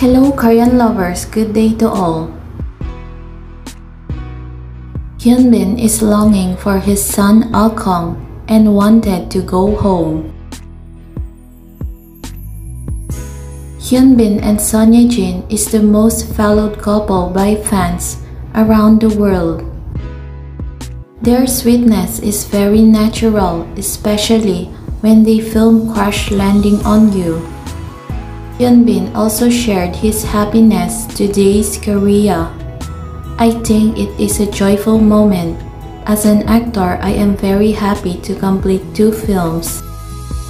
Hello Korean lovers, good day to all. Hyunbin is longing for his son ah Alkong and wanted to go home. Hyunbin and Son Ye-jin is the most followed couple by fans around the world. Their sweetness is very natural, especially when they film Crash Landing on You. Hyunbin also shared his happiness to Days Korea. I think it is a joyful moment. As an actor, I am very happy to complete two films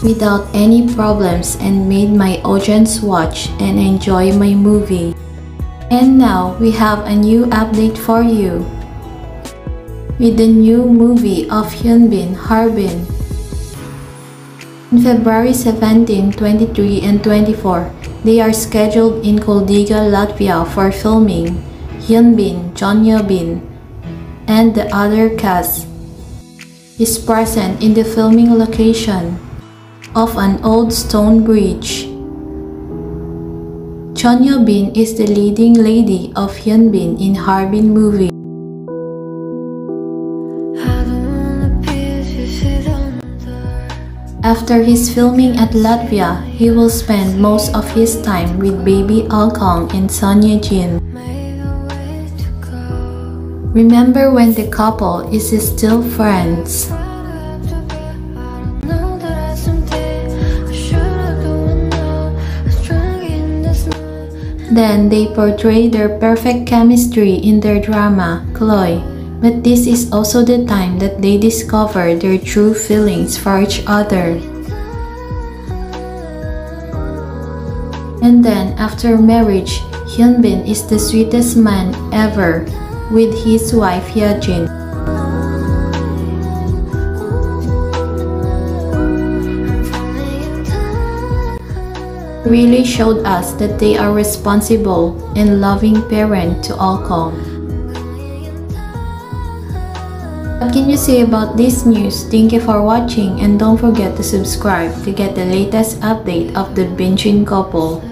without any problems and made my audience watch and enjoy my movie. And now we have a new update for you with the new movie of Hyunbin, Harbin. On February 17, 23, and 24, they are scheduled in Kuldiga, Latvia for filming. Hyunbin, Jeon Yeo-been, and the other cast is present in the filming location of an old stone bridge. Chon Bin is the leading lady of Hyunbin in Harbin movie. After his filming at Latvia, he will spend most of his time with baby Alkong and Son Ye-jin. Remember when the couple is still friends. Then they portray their perfect chemistry in their drama, Chloe. But this is also the time that they discover their true feelings for each other. And then, after marriage, Hyunbin is the sweetest man ever with his wife Hyejin. really showed us that they are responsible and loving parent to Alkong. What can you say about this news? Thank you for watching and don't forget to subscribe to get the latest update of the BinJin couple.